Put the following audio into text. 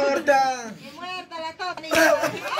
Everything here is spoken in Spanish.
¡Muerta! ¡Muerta la!